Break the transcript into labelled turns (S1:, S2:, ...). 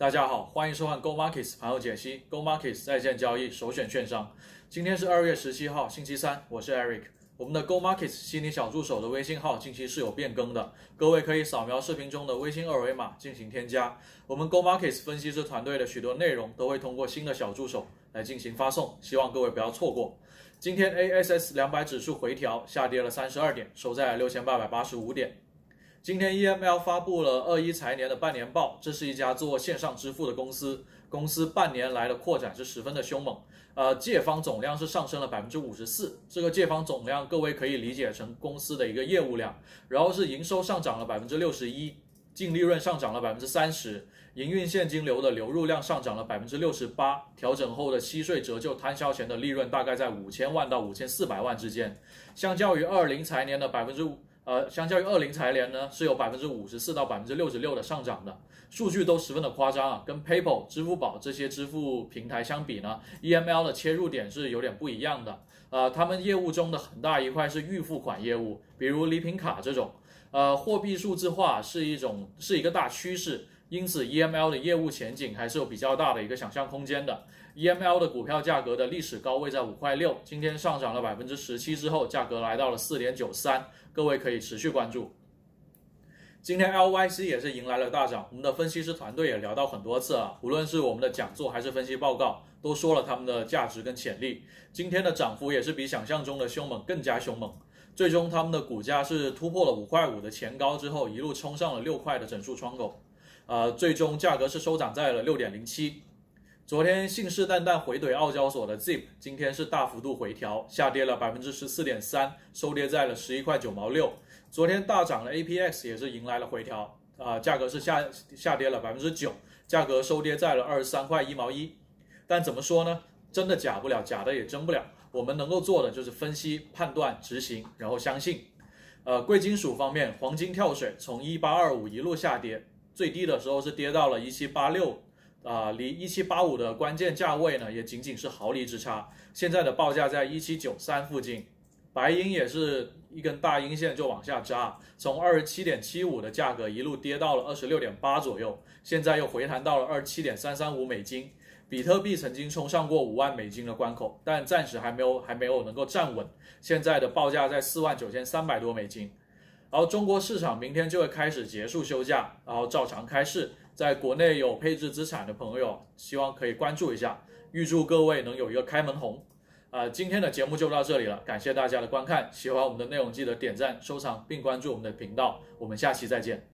S1: 大家好，欢迎收看 Go Markets 盘后解析。Go Markets 在线交易首选券商。今天是二月十七号，星期三，我是 Eric。我们的 Go Markets 心理小助手的微信号近期是有变更的，各位可以扫描视频中的微信二维码进行添加。我们 Go Markets 分析师团队的许多内容都会通过新的小助手来进行发送，希望各位不要错过。今天 ASS 两百指数回调，下跌了三十二点，收在六千八百八十五点。今天 EML 发布了二一财年的半年报，这是一家做线上支付的公司，公司半年来的扩展是十分的凶猛，呃，借方总量是上升了百分之五十四，这个借方总量各位可以理解成公司的一个业务量，然后是营收上涨了百分之六十一，净利润上涨了百分之三十，营运现金流的流入量上涨了百分之六十八，调整后的息税折旧摊销前的利润大概在五千万到五千四百万之间，相较于二零财年的百分之五。呃，相较于二零财年呢，是有百分之五十四到百分之六十六的上涨的，数据都十分的夸张啊。跟 PayPal、支付宝这些支付平台相比呢，EML 的切入点是有点不一样的。呃，他们业务中的很大一块是预付款业务，比如礼品卡这种。呃，货币数字化是一种是一个大趋势。因此，EML 的业务前景还是有比较大的一个想象空间的。EML 的股票价格的历史高位在五块六，今天上涨了百分之十七之后，价格来到了四点九三，各位可以持续关注。今天 LYC 也是迎来了大涨，我们的分析师团队也聊到很多次啊，无论是我们的讲座还是分析报告，都说了他们的价值跟潜力。今天的涨幅也是比想象中的凶猛更加凶猛，最终他们的股价是突破了五块五的前高之后，一路冲上了六块的整数窗口。呃，最终价格是收涨在了六点零七。昨天信誓旦旦回怼澳交所的 Zip，今天是大幅度回调，下跌了百分之十四点三，收跌在了十一块九毛六。昨天大涨的 APX 也是迎来了回调，啊，价格是下下跌了百分之九，价格收跌在了二十三块一毛一。但怎么说呢？真的假不了，假的也真不了。我们能够做的就是分析、判断、执行，然后相信。呃，贵金属方面，黄金跳水从一八二五一路下跌。最低的时候是跌到了一七八六，啊，离一七八五的关键价位呢，也仅仅是毫厘之差。现在的报价在一七九三附近，白银也是一根大阴线就往下扎，从二十七点七五的价格一路跌到了二十六点八左右，现在又回弹到了二十七点三三五美金。比特币曾经冲上过五万美金的关口，但暂时还没有还没有能够站稳，现在的报价在四万九千三百多美金。然后中国市场明天就会开始结束休假，然后照常开市。在国内有配置资产的朋友，希望可以关注一下。预祝各位能有一个开门红。啊，今天的节目就到这里了，感谢大家的观看。喜欢我们的内容，记得点赞、收藏并关注我们的频道。我们下期再见。